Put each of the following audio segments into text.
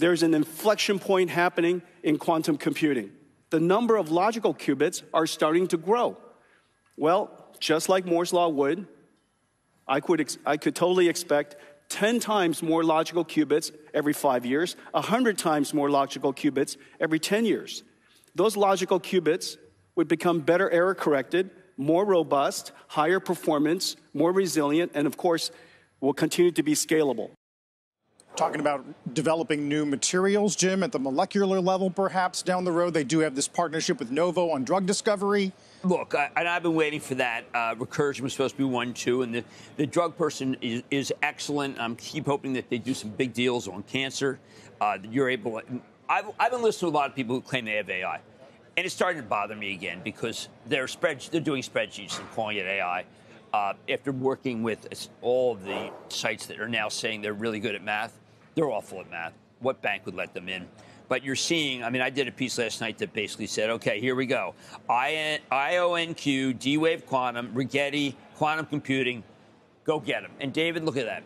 there's an inflection point happening in quantum computing. The number of logical qubits are starting to grow. Well, just like Moore's Law would, I could, I could totally expect 10 times more logical qubits every five years, 100 times more logical qubits every 10 years. Those logical qubits would become better error corrected, more robust, higher performance, more resilient, and of course, will continue to be scalable. Talking about developing new materials, Jim, at the molecular level, perhaps down the road. They do have this partnership with Novo on drug discovery. Look, I, and I've been waiting for that. Uh, recursion was supposed to be one, too, and the, the drug person is, is excellent. I am keep hoping that they do some big deals on cancer. Uh, you're able. I've, I've been listening to a lot of people who claim they have AI, and it's starting to bother me again because they're spread, they're doing spreadsheets and calling it AI. Uh, after working with all of the sites that are now saying they're really good at math, they're awful at math. What bank would let them in? But you're seeing, I mean, I did a piece last night that basically said, okay, here we go. IONQ, D Wave Quantum, Rigetti, quantum computing, go get them. And David, look at that.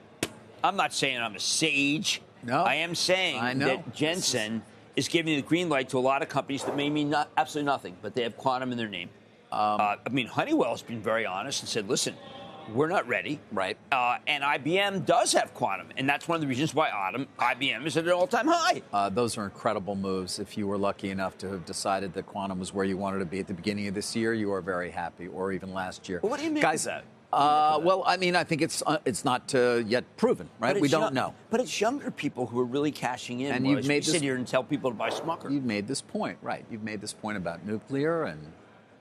I'm not saying I'm a sage. No. I am saying that Jensen is giving the green light to a lot of companies that may mean not, absolutely nothing, but they have quantum in their name. Um, uh, I mean, Honeywell's been very honest and said, listen, we're not ready. Right. Uh, and IBM does have quantum, and that's one of the reasons why Autumn, IBM is at an all-time high. Uh, those are incredible moves. If you were lucky enough to have decided that quantum was where you wanted to be at the beginning of this year, you are very happy, or even last year. Well, what do you mean Guys, that? Uh, well, I mean, I think it's uh, it's not uh, yet proven, right? We don't young, know. But it's younger people who are really cashing in. And you've made sit this, here and tell people to buy Smucker. You've made this point, right? You've made this point about nuclear and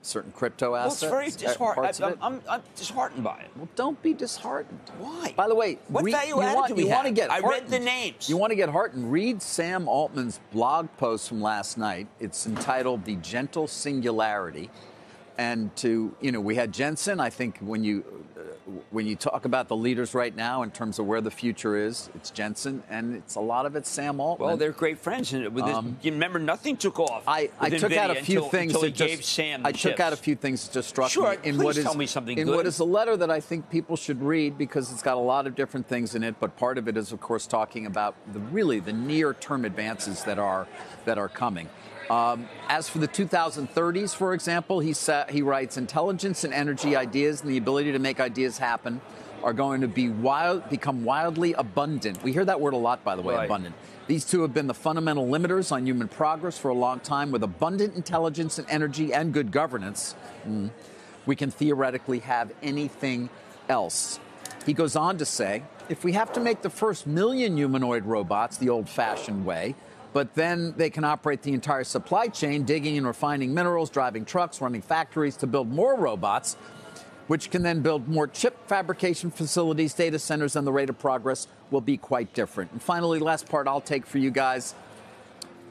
certain crypto assets. Well, it's very disheartening. I'm, I'm, I'm, disheartened by it. Well, don't be disheartened. Why? By the way, what read, value you added want, do we you have? want to get I heartened. read the names. You want to get heartened. Read Sam Altman's blog post from last night. It's entitled "The Gentle Singularity." And to you know, we had Jensen. I think when you when you talk about the leaders right now in terms of where the future is, it's Jensen, and it's a lot of it's Sam Altman. Well, they're great friends. And with this, Um, you remember, nothing took off. I, I took out a few until, things until that he just, Sam. I took out a few things that just struck Sure, me in please what is tell me something in good. what is a letter that I think people should read because it's got a lot of different things in it. But part of it is, of course, talking about the really the near-term advances that are that are coming. Um, as for the 2030s, for example, he sa- he writes intelligence and energy ideas and the ability to make ideas happen are going to be wild, become wildly abundant. We hear that word a lot, by the way, Right. abundant. These two have been the fundamental limiters on human progress for a long time. With abundant intelligence and energy and good governance, mm, we can theoretically have anything else. He goes on to say if we have to make the first million humanoid robots the old fashioned way, but then they can operate the entire supply chain, digging and refining minerals, driving trucks, running factories to build more robots, which can then build more chip fabrication facilities, data centers, and the rate of progress will be quite different. And finally, last part I'll take for you guys,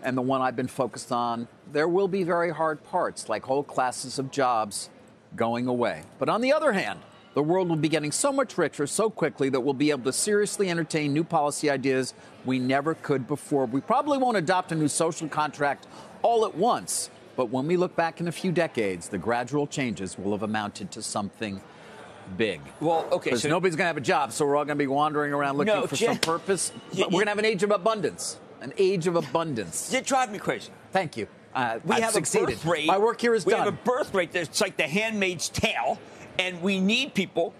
and the one I've been focused on there will be very hard parts, like whole classes of jobs going away. But on the other hand, the world will be getting so much richer so quickly that we'll be able to seriously entertain new policy ideas we never could before. We probably won't adopt a new social contract all at once, but when we look back in a few decades, the gradual changes will have amounted to something big. Well, okay, Because so- nobody's going to have a job, so we're all going to be wandering around looking No, for some purpose. We're going to have an age of abundance. An age of abundance. It drives me crazy. Thank you. Uh, We I've have succeeded. a birth rate. My work here is we done. have a birth rate that's like the handmaid's tale, and we need people.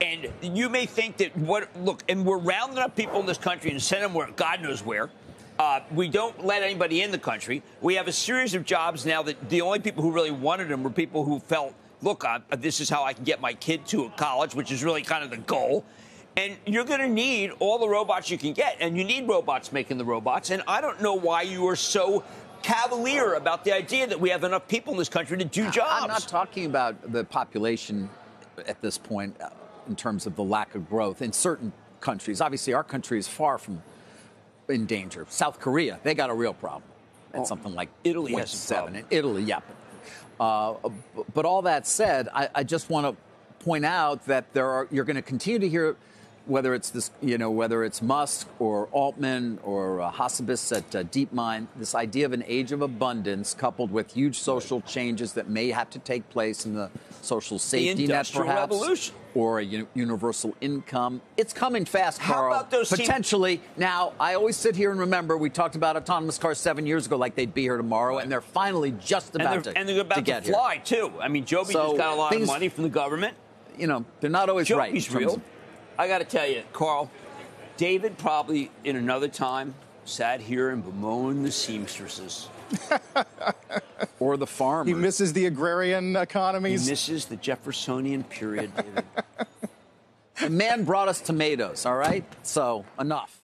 And you may think that what look, and we're rounding up people in this country and sending them where God knows where. Uh, we don't let anybody in the country. We have a series of jobs now that the only people who really wanted them were people who felt, look, I, this is how I can get my kid to a college, which is really kind of the goal. And you're going to need all the robots you can get, and you need robots making the robots. And I don't know why you are so cavalier about the idea that we have enough people in this country to do jobs. I'm not talking about the population at this point uh, in terms of the lack of growth in certain countries. Obviously, our country is far from in danger. South Korea, they got a real problem. It's something like Oh, Italy has a 0.7. problem. In Italy, yeah. Uh, but all that said, I, I just want to point out that there are you're going to continue to hear whether it's this, you know, whether it's Musk or Altman or uh, Hassabis at uh, DeepMind, this idea of an age of abundance coupled with huge social changes that may have to take place in the social safety net, perhaps, Revolution. or a u- universal income. It's coming fast, How about those team- Potentially. Now, I always sit here and remember we talked about autonomous cars seven years ago, like they'd be here tomorrow, and they're finally just about they're, to, and they're about to to, get here. fly too. I mean, Joby So just got a lot things- of money from the government. You know, they're not always right. Joby's terms real. I got to tell you, Carl, David probably in another time sat here and bemoaned the seamstresses. or the farmers. He misses the agrarian economies. He misses the Jeffersonian period, David. The man brought us tomatoes, all right? So, enough.